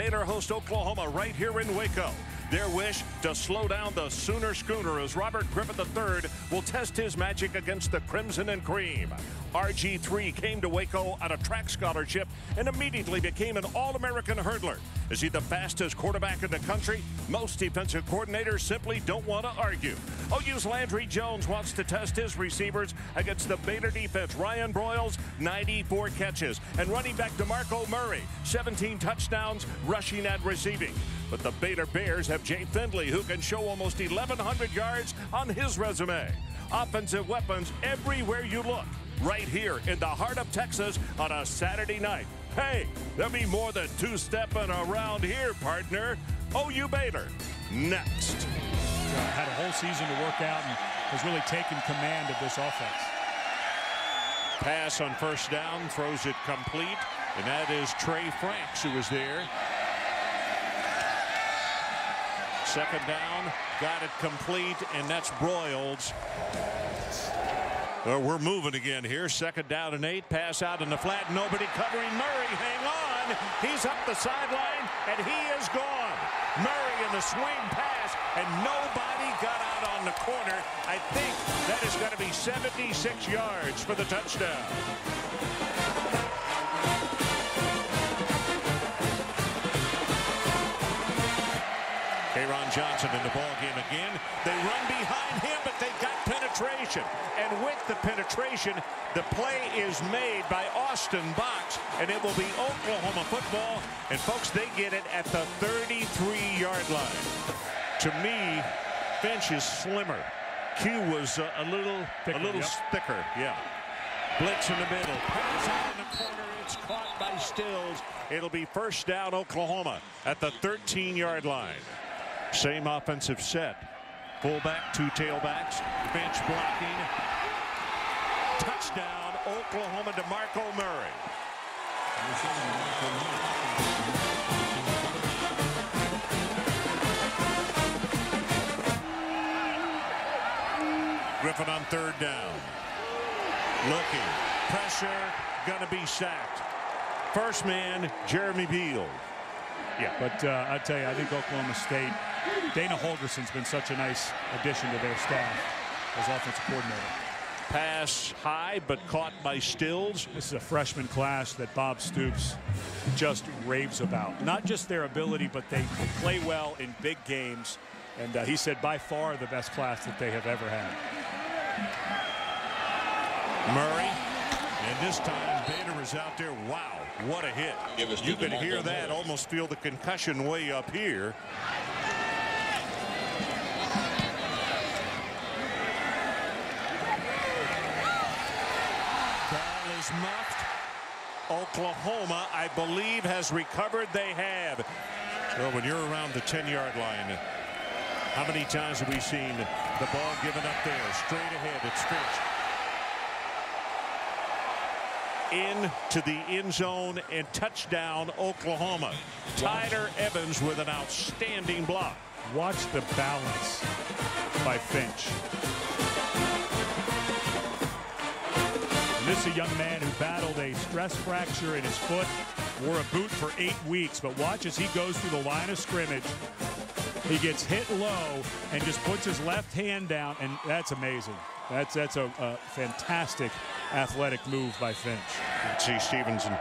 Baylor host Oklahoma right here in Waco. Their wish to slow down the Sooner Schooner as Robert Griffin III will test his magic against the Crimson and Cream. RG3 came to Waco on a track scholarship and immediately became an All-American hurdler. Is he the fastest quarterback in the country? Most defensive coordinators simply don't want to argue. OU's Landry Jones wants to test his receivers against the Baylor defense. Ryan Broyles, 94 catches. And running back DeMarco Murray, 17 touchdowns, rushing and receiving. But the Baylor Bears have Jay Finley, who can show almost 1,100 yards on his resume. Offensive weapons everywhere you look right here in the heart of Texas on a Saturday night. Hey, there'll be more than two-stepping around here, partner. OU Baylor, next. Had a whole season to work out and has really taken command of this offense. Pass on first down, throws it complete, and that is Trey Franks who was there. Second down, got it complete, and that's Broyles. Well, we're moving again here. Second down and eight. Pass out in the flat. Nobody covering Murray. Hang on. He's up the sideline, and he is gone. Murray in the swing pass, and nobody got out on the corner. I think that is going to be 76 yards for the touchdown. Aaron Johnson in the ball game again. They run behind him, penetration. And with the penetration, the play is made by Austin Box, and it will be Oklahoma football. And folks, they get it at the 33-yard line. To me, Finch is slimmer. Q was uh, a little, thicker, a little yep. thicker. Yeah. Blitz in the middle. Pass out in the corner. It's caught by Stills. It'll be first down Oklahoma at the 13-yard line. Same offensive set. Fullback, two tailbacks, bench blocking. Touchdown, Oklahoma DeMarco Murray. Griffin on third down. Looking. Pressure. Gonna be sacked. First man, Jeremy Beal. Yeah, but uh, I tell you, I think Oklahoma State Dana Holgorsen's been such a nice addition to their staff as offensive coordinator. Pass high, but caught by Stills. This is a freshman class that Bob Stoops just raves about. Not just their ability, but they play well in big games. And uh, he said by far the best class that they have ever had. Murray. And this time Bader is out there. Wow, what a hit. You can hear that, almost feel the concussion way up here. is muffed. Oklahoma, I believe, has recovered. They have. Well, when you're around the 10-yard line, how many times have we seen the ball given up there? Straight ahead, it's Finch. Into the end zone and touchdown, Oklahoma. Tyler Evans with an outstanding block. Watch the balance by Finch. Is a young man who battled a stress fracture in his foot, wore a boot for eight weeks, but watch as he goes through the line of scrimmage. He gets hit low and just puts his left hand down, and that's amazing. That's that's a, a fantastic athletic move by Finch. see Stevenson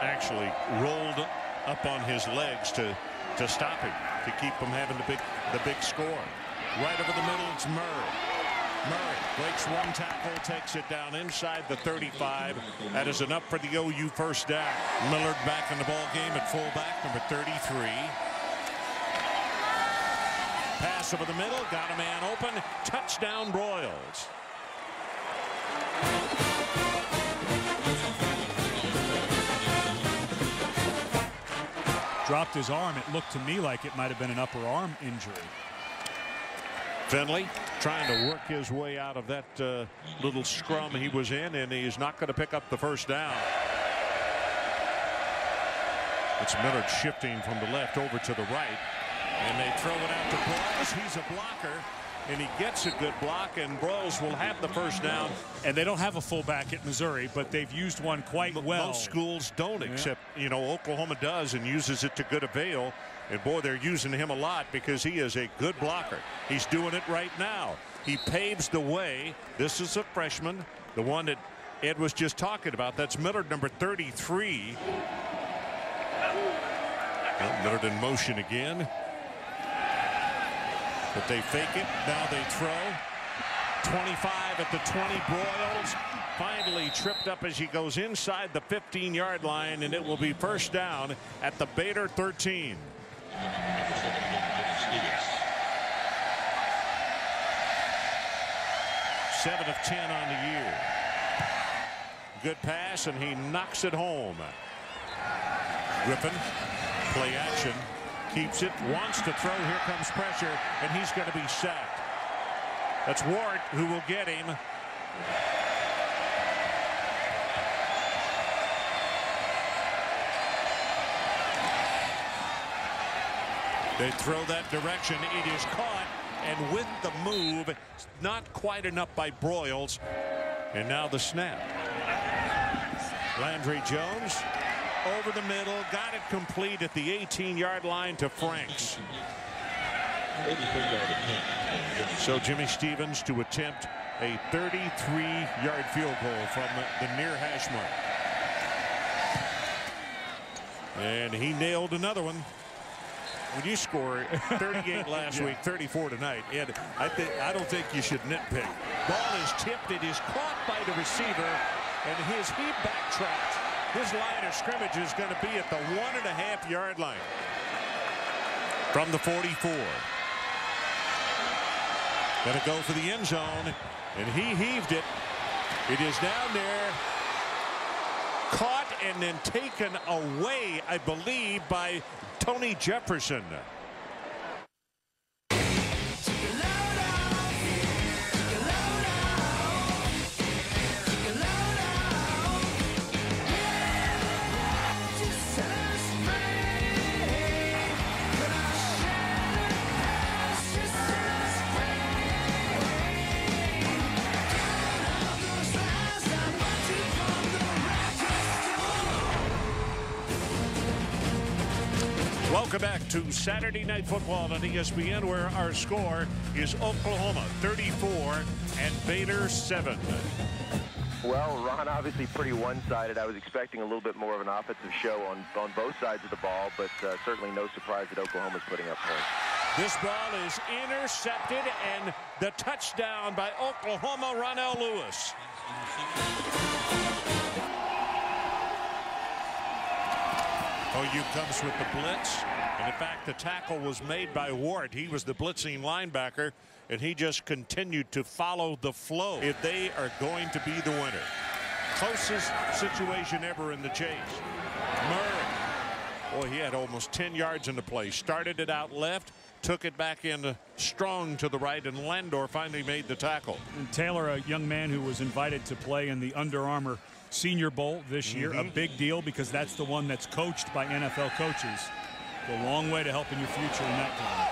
actually rolled up on his legs to to stop him, to keep him having the big the big score. Right over the middle, it's Murray. Murray breaks one tackle, takes it down inside the 35. That is enough for the OU first down. Millard back in the ball game at fullback, number 33. Pass over the middle, got a man open. Touchdown Broyles. Dropped his arm. It looked to me like it might have been an upper arm injury. Finley trying to work his way out of that uh, little scrum he was in, and he's not going to pick up the first down. It's Millard shifting from the left over to the right, and they throw it out to Broyles. He's a blocker, and he gets a good block, and Broyles will have the first down. And they don't have a fullback at Missouri, but they've used one quite well. Most schools don't, Yeah. except, you know, Oklahoma does and uses it to good avail. And boy, they're using him a lot because he is a good blocker. He's doing it right now. He paves the way. This is a freshman, the one that Ed was just talking about. That's Millard, number 33. Well, Millard in motion again. But they fake it. Now they throw. 25 at the 20. Broyles finally tripped up as he goes inside the 15 yard line and it will be first down at the Baylor 13. Seven of 10 on the year. Good pass and he knocks it home. Griffin play action keeps it wants to throw here comes pressure and he's going to be sacked. That's Wort who will get him. They throw that direction. It is caught and with the move not quite enough by Broyles and now the snap. Landry Jones over the middle got it complete at the 18 yard line to Franks. So Jimmy Stevens to attempt a 33 yard field goal from the near hash mark. And he nailed another one. When you score 38 last week, 34 tonight, and I think I don't think you should nitpick. Ball is tipped. It is caught by the receiver, and his he backtracked. His line of scrimmage is going to be at the one and a half yard line from the 44. Going to go for the end zone, and he heaved it. It is down there, caught and then taken away, I believe, by Tony Jefferson. Welcome back to Saturday Night Football on E ESPN, where our score is Oklahoma 34 and Baylor 7. Well, Ron, obviously pretty one-sided. I was expecting a little bit more of an offensive show on, on both sides of the ball, but uh, certainly no surprise that Oklahoma's putting up points. This ball is intercepted and the touchdown by Oklahoma, Ronnell Lewis. OU comes with the blitz. And in fact, the tackle was made by Wort. He was the blitzing linebacker, and he just continued to follow the flow if they are going to be the winner. Closest situation ever in the chase. Murray. Boy, he had almost 10 yards in the play. Started it out left, took it back in uh, strong to the right, and Landor finally made the tackle. And Taylor, a young man who was invited to play in the Under Armour Senior Bowl this year, a mm-hmm. big deal because that's the one that's coached by NFL coaches. A long way to helping your future in that game.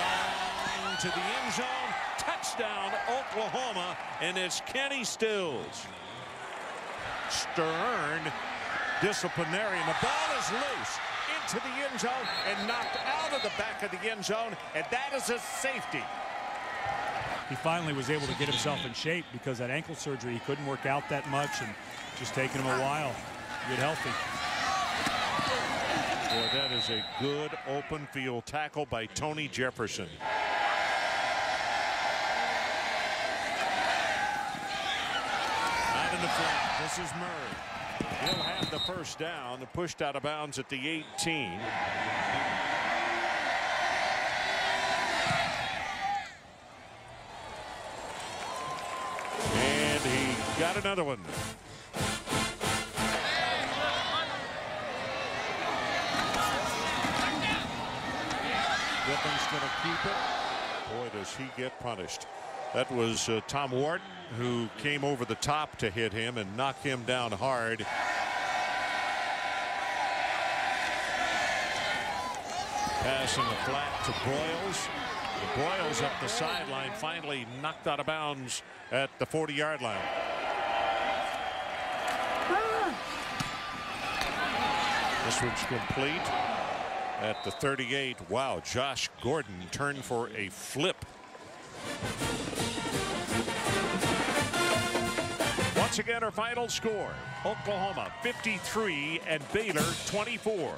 Long to the end zone. Touchdown, Oklahoma. And it's Kenny Stills. Stern disciplinarian. The ball is loose into the end zone and knocked out of the back of the end zone. And that is a safety. He finally was able to get himself in shape because that ankle surgery, he couldn't work out that much and just taking him a while to get healthy. That is a good open field tackle by Tony Jefferson. Out in the flat. This is Murray. He'll have the first down, the pushed out of bounds at the 18. And he got another one. Griffin's going to keep it. Boy, does he get punished. That was uh, Tom Wort who came over the top to hit him and knock him down hard. Pass in the flat to Broyles. Broyles up the sideline, finally knocked out of bounds at the 40-yard line. This one's complete at the 38. Wow, Josh Gordon turned for a flip. Once again, our final score Oklahoma 53 and Baylor 24.